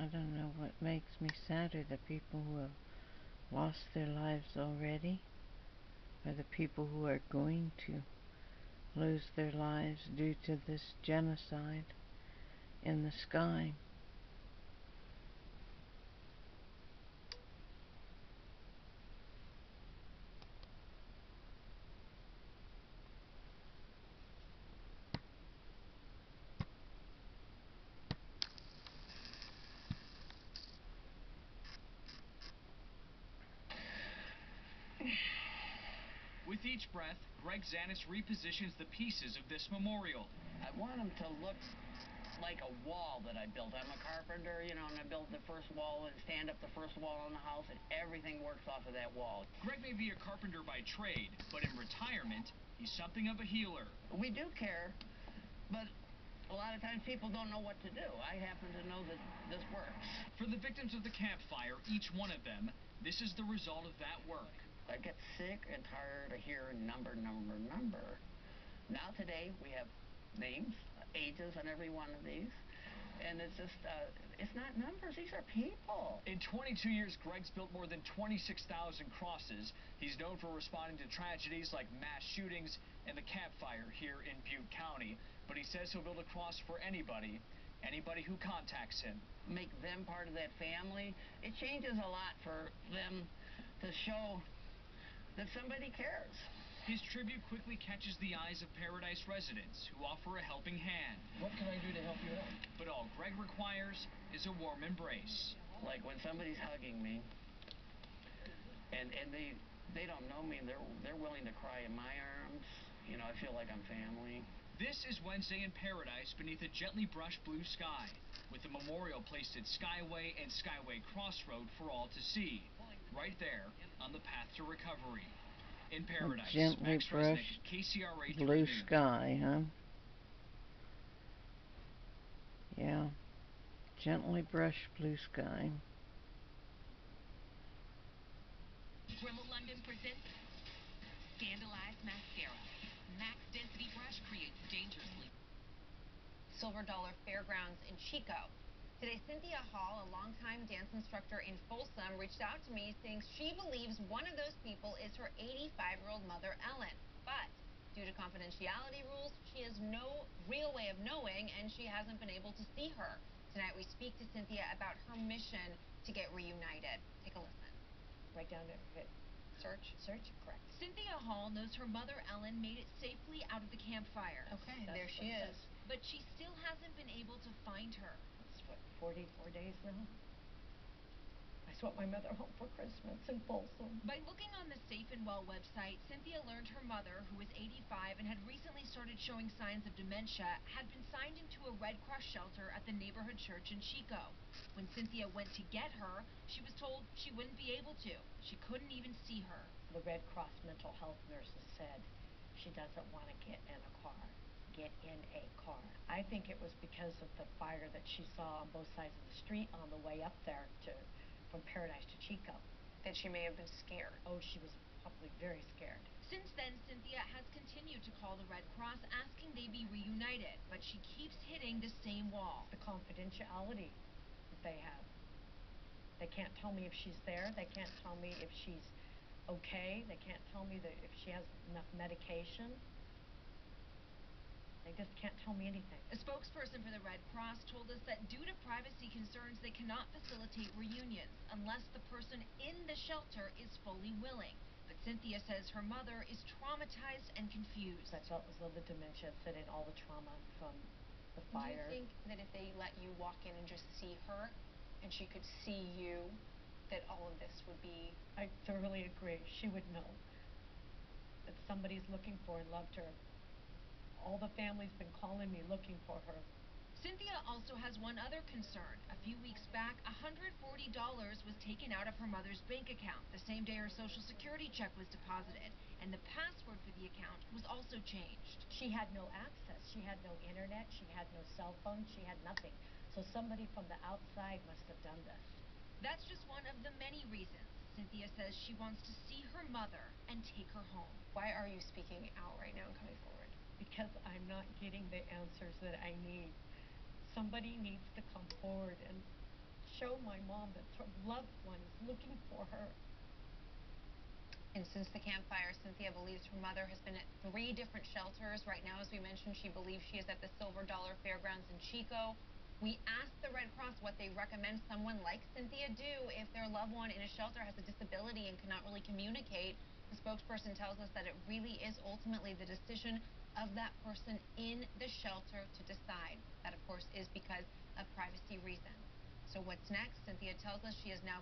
I don't know what makes me sadder the people who have lost their lives already or the people who are going to lose their lives due to this genocide in the sky. With each breath, Greg Zanis repositions the pieces of this memorial. I want them to look like a wall that I built. I'm a carpenter, you know, and I built the first wall and stand up the first wall in the house, and everything works off of that wall. Greg may be a carpenter by trade, but in retirement, he's something of a healer. We do care, but a lot of times people don't know what to do. I happen to know that this works. For the victims of the Camp Fire, each one of them, this is the result of that work. I get sick and tired of hearing number, number, number. Now today we have names, ages on every one of these. And it's just, uh, it's not numbers, these are people. In 22 years, Greg's built more than 26,000 crosses. He's known for responding to tragedies like mass shootings and the Camp Fire here in Butte County. But he says he'll build a cross for anybody, anybody who contacts him. Make them part of that family. It changes a lot for them to show that somebody cares. His tribute quickly catches the eyes of Paradise residents who offer a helping hand. What can I do to help you out? But all Greg requires is a warm embrace. Like when somebody's hugging me, and and they they don't know me, and they're they're willing to cry in my arms. You know, I feel like I'm family. This is Wednesday in Paradise beneath a gently brushed blue sky, with the memorial placed at Skyway and Skyway Crossroad for all to see, right there on the path to recovery. In Paradise, a gently Max brushed KCRA blue sky, huh? Yeah, gently brushed blue sky. Rimmel London presents Scandaleyes Mascara. Max Density Brush creates dangerously. Silver Dollar Fairgrounds in Chico. Today, Cynthia Hall, a longtime dance instructor in Folsom, reached out to me saying she believes one of those people is her 85-year-old mother, Ellen. But due to confidentiality rules, she has no real way of knowing, and she hasn't been able to see her. Tonight, we speak to Cynthia about her mission to get reunited. Take a listen. Right down there. Hit Search. search, correct. Cynthia Hall knows her mother, Ellen, made it safely out of the Camp Fire. Okay, That's there she is. But she still hasn't been able to find her. What, 44 days now? I swept my mother home for Christmas in Folsom. By looking on the Safe and Well website, Cynthia learned her mother, who was 85 and had recently started showing signs of dementia, had been signed into a Red Cross shelter at the neighborhood church in Chico. When Cynthia went to get her, she was told she wouldn't be able to. She couldn't even see her. The Red Cross mental health nurses said she doesn't want to get in a car. Get in a car. I think it was because of the fire that she saw on both sides of the street on the way up there to from Paradise to Chico. That she may have been scared. Oh, she was probably very scared. Since then, Cynthia has continued to call the Red Cross asking they be reunited, but she keeps hitting the same wall. The confidentiality that they have. They can't tell me if she's there. They can't tell me if she's okay. They can't tell me that if she has enough medication. They just can't tell me anything. A spokesperson for the Red Cross told us that due to privacy concerns, they cannot facilitate reunions unless the person in the shelter is fully willing. But Cynthia says her mother is traumatized and confused. I felt as though the dementia set in all the trauma from the fire. Do you think that if they let you walk in and just see her, and she could see you, that all of this would be I thoroughly agree. She would know that somebody's looking for and loved her. All the family's been calling me looking for her. Cynthia also has one other concern. A few weeks back, $140 was taken out of her mother's bank account the same day her Social Security check was deposited, and the password for the account was also changed. She had no access. She had no internet. She had no cell phone. She had nothing. So somebody from the outside must have done this. That's just one of the many reasons Cynthia says she wants to see her mother and take her home. Why are you speaking out right now and coming forward? Because I'm not getting the answers that I need. Somebody needs to come forward and show my mom that her loved one is looking for her. And since the Camp Fire, Cynthia believes her mother has been at three different shelters. Right now, as we mentioned, she believes she is at the Silver Dollar Fairgrounds in Chico. We asked the Red Cross what they recommend someone like Cynthia do if their loved one in a shelter has a disability and cannot really communicate. The spokesperson tells us that it really is ultimately the decision of that person in the shelter to decide. That, of course, is because of privacy reasons. So what's next? Cynthia tells us she is now